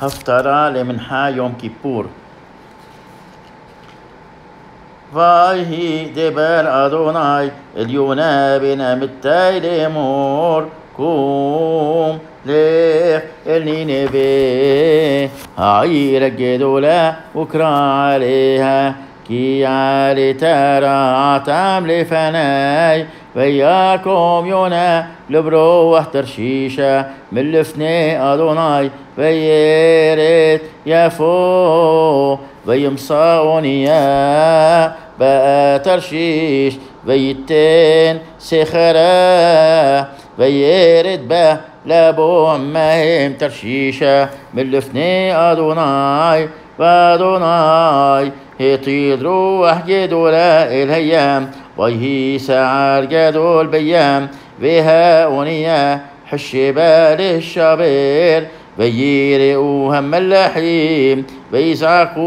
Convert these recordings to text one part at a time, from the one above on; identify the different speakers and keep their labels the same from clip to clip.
Speaker 1: هفترى لمنحى يوم كيبور. فايه دبر أدوناي اليونا بنا متاي لمور. كوم ليه النينبي هاي رجدولا وكرا عليها كي علي ترى عتام لفناي وياكم يونا لبروح ترشيشة من لفني أدوناي ويريت يفو ويمصاوني يا بقى ترشيش ويتين سخرة ويرد به لابو عمهم ترشيشة من لفني أدوناي وأدوناي يطير روح جدولا إلهيام ويهي سعر جدول بيام بها أونية حش باله الشابير بيرئوا هم اللحيم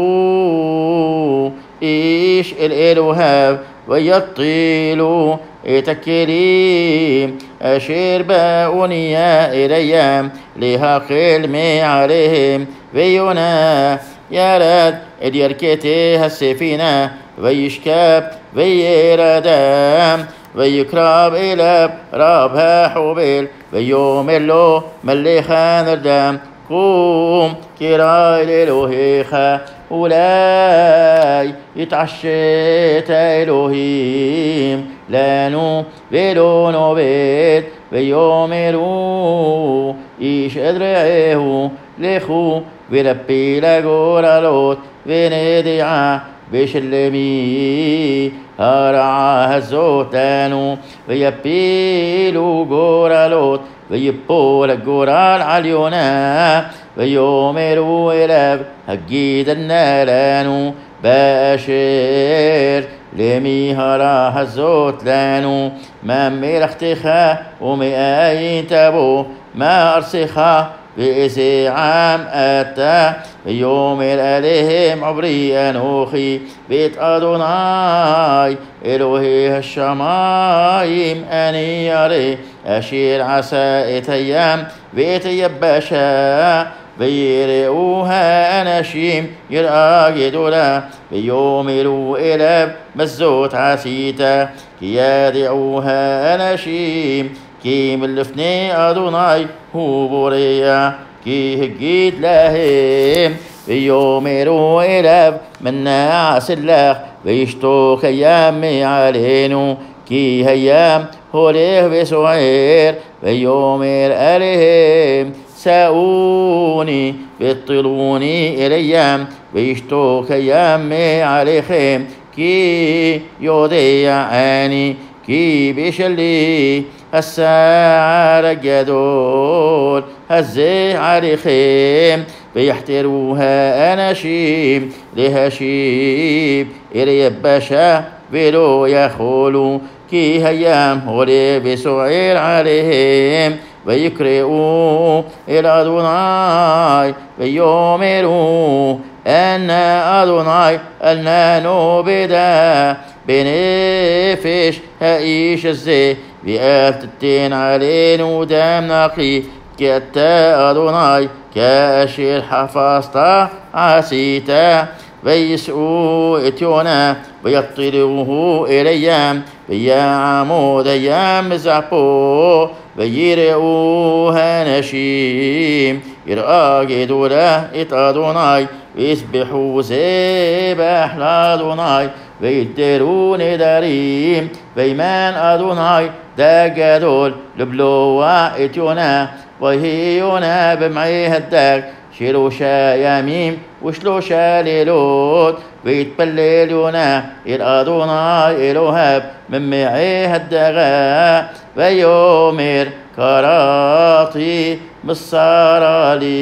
Speaker 1: بيزعقوا إيش الإلوهاب ويطيلوا تكريم أشير باونيا إليام لها خلمي عليهم ويونا يا راد إديركتي السفينة ويشكاب ويردام ويكراب إلى رابها حبيل ويوم اللو مليخا نردام قوم كراي لإلهيخا ولاي يتعشيت إلهيم لانو بلونو بيت ويومرو إيش أدرعيه لخو ولبي لقورالوت وندعا بشلمي هرعا هزوتانو ويبيلو قورالوت ويبو لقورال عاليونا ويومرو إلاب هجيد النالانو باشر لمي هرا هزوت لانو ما ميرختخا ومئاين تابو ما أرسخا بإسي عام أتى يوم الأليهم عبري أنوخي بيت أدوناي إلهي الشمايم أني يري أشير عسى إتيام بيت يبشا بيرئوها أناشيم يرآي دولا بيوم ألو إلب مزوت عسيتا كي يدعوها أناشيم كي ملفني أدوناي هو بوريا كي هجيت لهم بيوم ألو إلب من ناس الله بيشتو خيامي علينو. كي هيام هوليه بسعير بيوم الألهم ساؤوني بيطلوني إليام بيشتو خيامي عليهم كي يضيعاني كي بيشلي الساعة الجدول هزي عليهم بيحتروها أناشيم لهشيب إريبشا بلو يخولو كي هيام هولي بسعير عليهم ويكرئوا إلى أدوناي ويؤمروا أن أدوناي النانو بدا بنفش هايش الزي بأفتتين علين ودام نقي كتا أدوناي كأشير حفظتا عسيتا. ويسعوا إتيونا ويطلوه إليام ويا عمود أيام زعبو ويرئوها نشيم يرآ جدولا إتادوناي ويسبحوا زيبح لادوناي ويدرون داريم ويمان أدوناي دا جدول لبلوا إتيونا وهيونا بمعي هداك شيلوشا يميم وشلوشا ليلوت. ويتبللونا الأدونا إلوهاب من معي هدغا ويومر كراتي مصارالي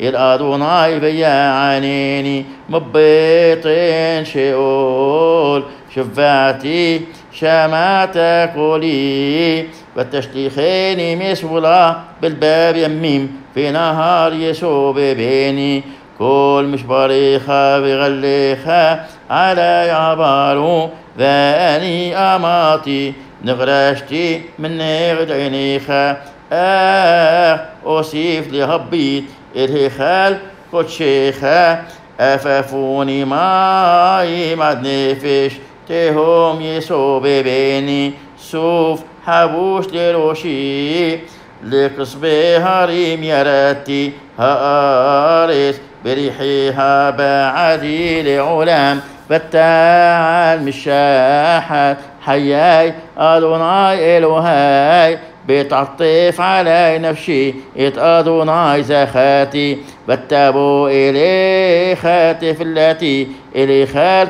Speaker 1: الأدوناي بيعانيني مبيطين شئول شفعتي شمعت قولي وتشتيخيني مسولا بالباب يميم في نهار يسوع بيني. كل مش بريخة بغليخة على عبارو ذاني أماتي. نغرشتي من نغد عينيخة آه أوصيف لهبيت الهيخال قدشيخا أفافوني ماي مد نفش تهم يسو ببيني سوف حبوش لروشي لقصبي هريم يرتي هارس بريحها بعدي لعلام بتاع مشاحة حياي أدوناي إلهاي بتعطف علي نفسي اتأدوناي زخاتي بتابو إلي خاتف التي إلي خال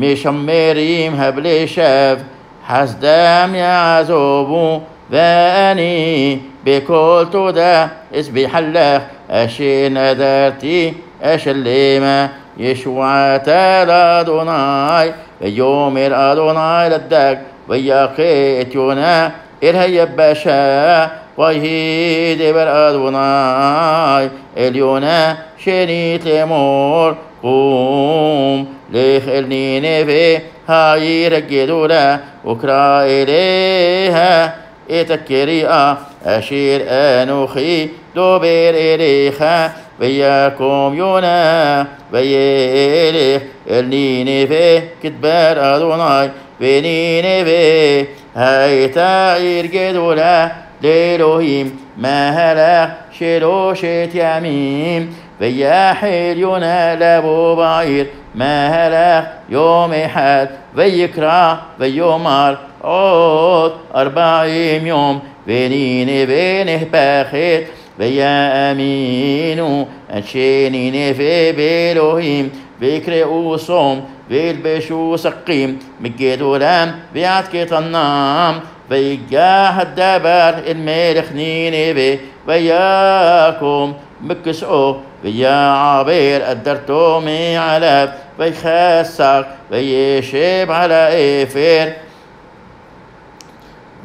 Speaker 1: شيخة مشمريم هبلي شاف. حسدام يعزوبو ذاني. بكل تودا إسبي حلاخ. أشي ندرتي أشليما يشوع تالا دوناي يوم الأدوناي لدك وياقيت يونا إرهي باشا. ويهيد بالأدوناي إليونا شنيت لمور قوم. نفي هاي رجدولا وكرا إليها إتكريئة أشير أنوخي دوبير إليخا وياكم يونا ويليخ النيني في كتبار أدوناي بنيني في هاي تعير جدولا. لإلهيم ما هلا شلو شيت يميم ويا يونا لابو بعير ما هلا يوم حال ويكرا ويومار عود أربعين يوم. بيني بينه باخت ويا أمين. أنشيني في بيلوهيم بكر وصوم بيلبشو سقيم مجيدو لام بيعتك تنام بيجاه الدبر الملك نيني وياكم مكسعو ويا عبير قدرتومي على بيخسر بيشيب على إيفير.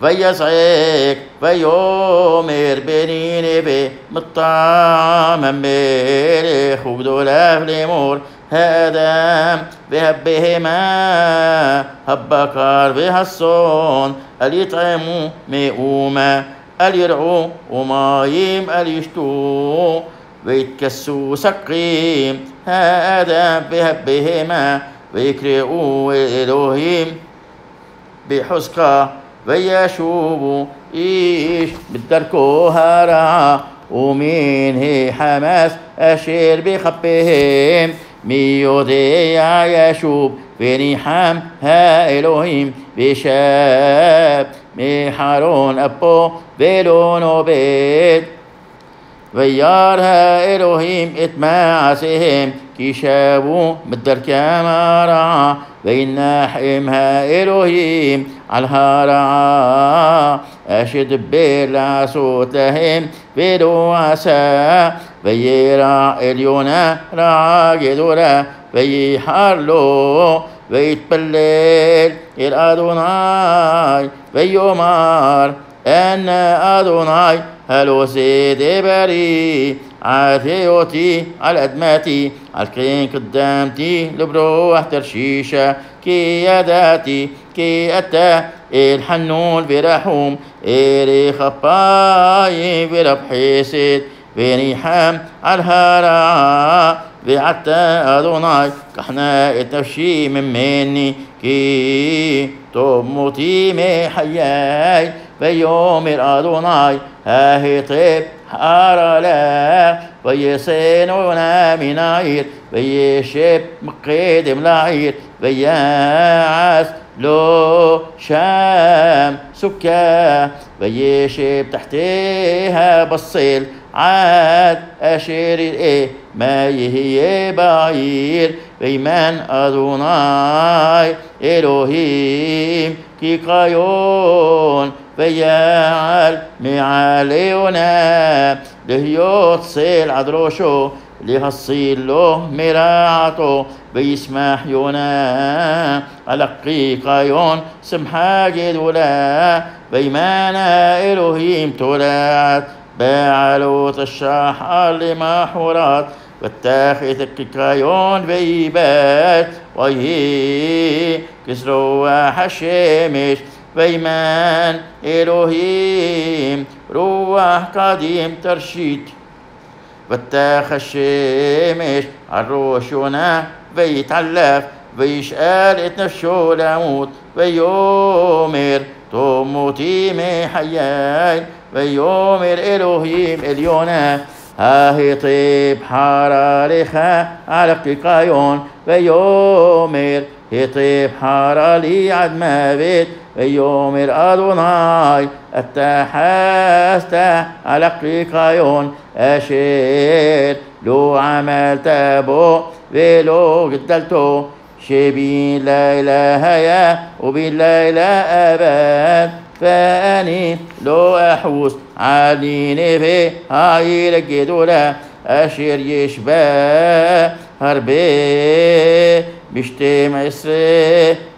Speaker 1: ويصعيك ويومر بنيني بي مطعم ميري خوب دولاف ليمور. هذا بهبهما هبكار بهالصون اليطعموا ميؤوما اليرعوا ومايم اليشتو ويتكسوا سقيم هذا بهبهما ويكرئوا الهيم بحسكا ويشوبوا إيش بالدركو هارا. ومين هي حماس أشير بخبهم. ميودي يشوب بنيحام ها إلهيم بشاب ميحارون أبو بلون بيت ويارها إلهيم إتماعسهم كيشابو بالدرك مارا بين حيمها إلهيم على الهارا أشد بلا صوتهم بدو عسى بيرا إليونا راجدولا بيحرلو ויתפלל אל אדוני ויאמר אנא אדוני הלוא זה דברי עד היותי על אדמתי על כן קדמתי לברוח תרשישה כי ידעתי כי אתה אל חנון ורחום ארך אפיים ורב חסד וניחם על הרעה ועתה אדוני קח נא את נפשי ממני כי טוב מותי מחיי ויאמר אדוני ההיטב חרה לך ויצא יונה מן העיר וישב מקדם לעיר ויעש לו שם סוכה וישב תחתיה בצל عاد أشير إيه ما يهي بعير بيمان أدوناي إلهيم كي قايون فيعل معاليونا لهيوت صيل عدروشو لهالصيل له مراعته بيسمح يونا. ألقي قايون سمحا جدولا بيمانا إلهيم تولات بعلوت الشاحر لما حورات والتاخذ كايون بيبات وهي كسروا الشمس ويمان إلهيم روح قديم ترشيد. واتاخ الشمش عروشنا ويتعلق ويشقال اتنفشو لموت ويومر تموتي محياي ويومر إلهيم اليونا. هاهي طيب حارة لخا على قيقايون ويومر هي طيب حارة لي عد ما بيت. ويومر أدوناي التحست على قيقايون أشير لو عملت بو ولو قتلتو. شبين لا إله يا وبين لا أبد فأني لو أحوس عليني في هاي لقيدولا أشير يشبه هربي بشتي مصر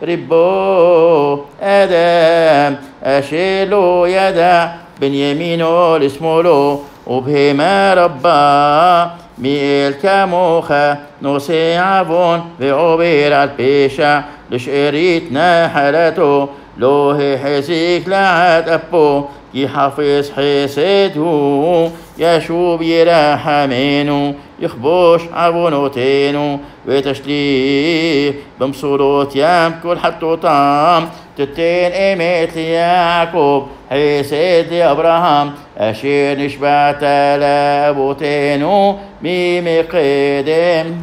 Speaker 1: ربو آدم أشيلو يدع بنيامينو لسمولو وبهما ربا ميل كموخة نوسي عفون بعبير البيشة لشقريتنا حالته لوه حسيك لعاد أبو يحفظ حسده يشوب يرحمينو يخبوش عبونوتينو وتشليه بمصولوت يام كل حتو طعام تتين إيميت ليعقوب حسد أبراهام أشير نشبعت لأبوتينو ميمي قدم